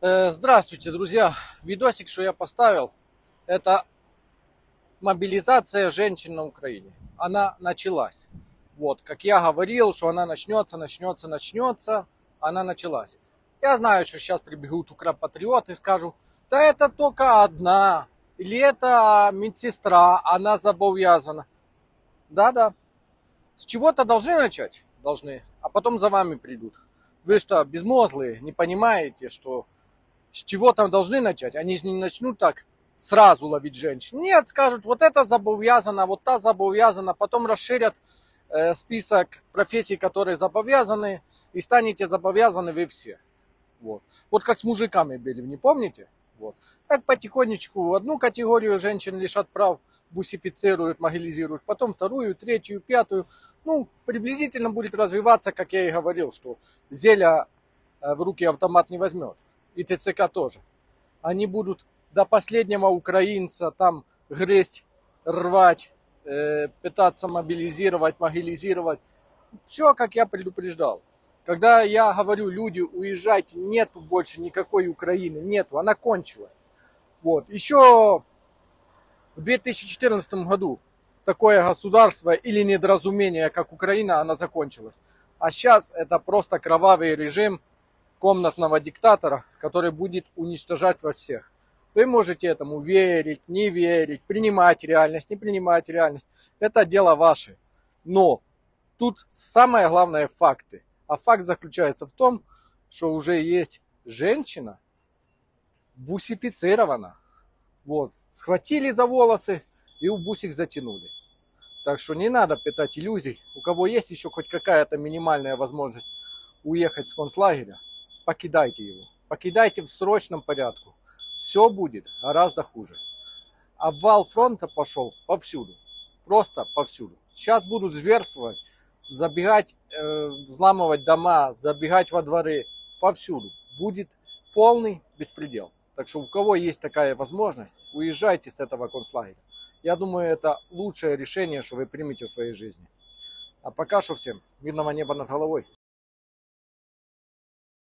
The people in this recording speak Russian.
Э, Здравствуйте, друзья. Видосик, что я поставил, это мобилизация женщин на Украине. Она началась. Вот, как я говорил, что она начнется, начнется, начнется, она началась. Я знаю, что сейчас прибегут укропатриоты и скажут, да это только одна, или это медсестра, она зобовязана. Да-да, с чего-то должны начать, должны, а потом за вами придут. Вы что, безмозглые, не понимаете, что с чего там должны начать? Они же не начнут так сразу ловить женщин. Нет, скажут, вот это зобовязано, вот та зобовязана, потом расширят э, список профессий, которые зобовязаны, и станете зобовязаны вы все. Вот. вот как с мужиками были, не помните? Вот. Так потихонечку одну категорию женщин лишат прав, бусифицируют, могилизируют, потом вторую, третью, пятую. Ну, приблизительно будет развиваться, как я и говорил, что Зеля э, в руки автомат не возьмет. И ТЦК тоже. Они будут до последнего украинца там грызть, рвать, э, пытаться мобилизировать, могилизировать. Все, как я предупреждал. Когда я говорю, люди, уезжайте, нету больше никакой Украины, нету, она кончилась. Вот. Еще в 2014 году такое государство или недоразумение, как Украина, она закончилась. А сейчас это просто кровавый режим комнатного диктатора, который будет уничтожать во всех. Вы можете этому верить, не верить, принимать реальность, не принимать реальность. Это дело ваше. Но тут самое главное факты. А факт заключается в том, что уже есть женщина бусифицирована. Вот. Схватили за волосы и в бусик затянули. Так что не надо питать иллюзий. У кого есть еще хоть какая-то минимальная возможность уехать с концлагеря, покидайте его. Покидайте в срочном порядке. Все будет гораздо хуже. Обвал фронта пошел повсюду. Просто повсюду. Сейчас будут зверствовать, забегать, э, взламывать дома, забегать во дворы. Повсюду. Будет полный беспредел. Так что у кого есть такая возможность, уезжайте с этого концлагеря. Я думаю, это лучшее решение, что вы примете в своей жизни. А пока что всем мирного неба над головой.